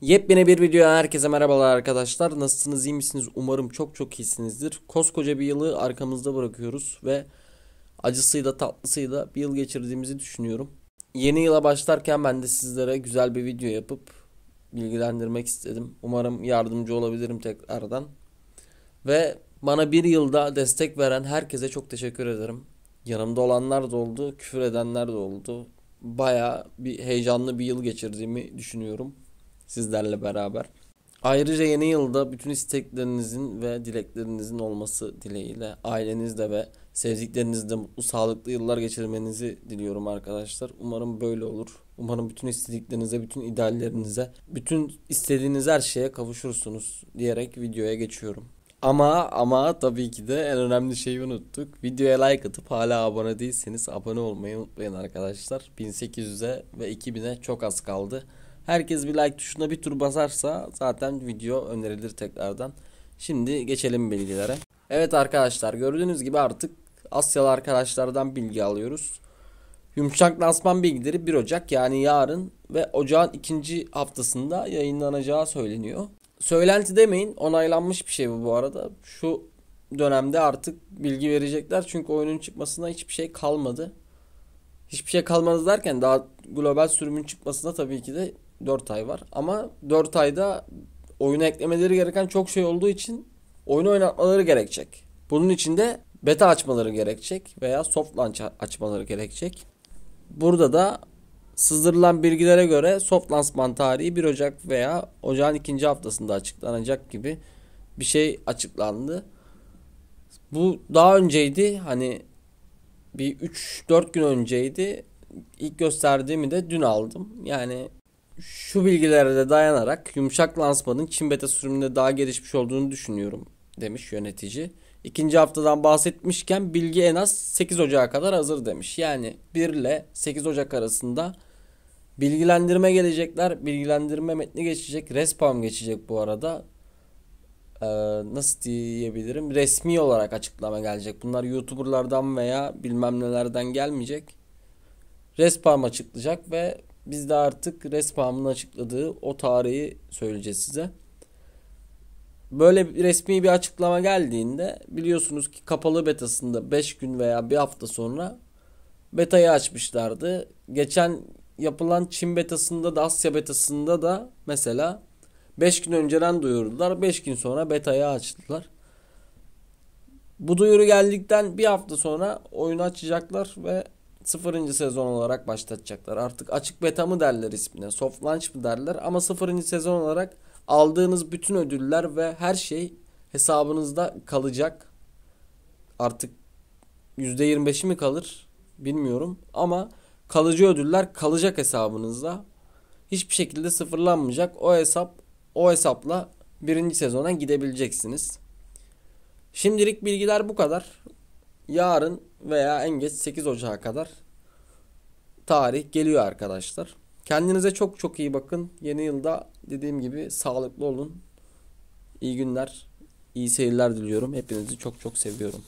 Yepyeni bir videoya herkese merhabalar arkadaşlar. Nasılsınız, iyi misiniz? Umarım çok çok iyisinizdir. Koskoca bir yılı arkamızda bırakıyoruz ve acısıyla tatlısıyla bir yıl geçirdiğimizi düşünüyorum. Yeni yıla başlarken ben de sizlere güzel bir video yapıp bilgilendirmek istedim. Umarım yardımcı olabilirim tekrardan. Ve bana bir yılda destek veren herkese çok teşekkür ederim. Yanımda olanlar da oldu, küfür edenler de oldu. Baya bir heyecanlı bir yıl geçirdiğimi düşünüyorum sizlerle beraber. Ayrıca yeni yılda bütün isteklerinizin ve dileklerinizin olması dileğiyle ailenizle ve sevdiklerinizle mutlu, sağlıklı yıllar geçirmenizi diliyorum arkadaşlar. Umarım böyle olur. Umarım bütün istediklerinize, bütün ideallerinize, bütün istediğiniz her şeye kavuşursunuz diyerek videoya geçiyorum. Ama ama tabii ki de en önemli şeyi unuttuk. Videoya like atıp hala abone değilseniz abone olmayı unutmayın arkadaşlar. 1800'e ve 2000'e çok az kaldı. Herkes bir like tuşuna bir tur basarsa zaten video önerilir tekrardan. Şimdi geçelim bilgilere. Evet arkadaşlar gördüğünüz gibi artık Asyalı arkadaşlardan bilgi alıyoruz. Yumuşak lansman bilgileri 1 Ocak yani yarın ve ocağın ikinci haftasında yayınlanacağı söyleniyor. Söylenti demeyin onaylanmış bir şey bu bu arada. Şu dönemde artık bilgi verecekler çünkü oyunun çıkmasına hiçbir şey kalmadı. Hiçbir şey kalmadı derken daha global sürümün çıkmasına tabii ki de 4 ay var. Ama 4 ayda oyuna eklemeleri gereken çok şey olduğu için oyunu oynatmaları gerekecek. Bunun için de beta açmaları gerekecek veya soft launch açmaları gerekecek. Burada da sızdırılan bilgilere göre soft lansman tarihi 1 Ocak veya Ocağın ikinci haftasında açıklanacak gibi bir şey açıklandı. Bu daha önceydi. Hani bir 3-4 gün önceydi. İlk gösterdiğimi de dün aldım. Yani şu bilgilere de dayanarak yumuşak lansmanın Çin beta sürümünde daha gelişmiş olduğunu düşünüyorum demiş yönetici. İkinci haftadan bahsetmişken bilgi en az 8 Ocak'a kadar hazır demiş. Yani 1 ile 8 Ocak arasında bilgilendirme gelecekler. Bilgilendirme metni geçecek. Respawn geçecek bu arada. Ee, nasıl diyebilirim? Resmi olarak açıklama gelecek. Bunlar YouTuber'lardan veya bilmem nelerden gelmeyecek. Respawn açıklayacak ve biz de artık Respawn'ın açıkladığı o tarihi söyleyeceğiz size. Böyle resmi bir açıklama geldiğinde biliyorsunuz ki kapalı betasında 5 gün veya bir hafta sonra betayı açmışlardı. Geçen yapılan Çin betasında da Asya betasında da mesela 5 gün önceden duyurdular. 5 gün sonra betayı açtılar. Bu duyuru geldikten bir hafta sonra oyunu açacaklar ve sıfırıncı sezon olarak başlatacaklar. Artık açık beta mı derler ismine, soft launch mı derler ama sıfırıncı sezon olarak aldığınız bütün ödüller ve her şey hesabınızda kalacak. Artık %25'i mi kalır bilmiyorum ama kalıcı ödüller kalacak hesabınızda. Hiçbir şekilde sıfırlanmayacak. O hesap o hesapla birinci sezona gidebileceksiniz. Şimdilik bilgiler bu kadar. Yarın veya en geç 8 Ocak'a kadar tarih geliyor arkadaşlar. Kendinize çok çok iyi bakın. Yeni yılda dediğim gibi sağlıklı olun. İyi günler, iyi seyirler diliyorum. Hepinizi çok çok seviyorum.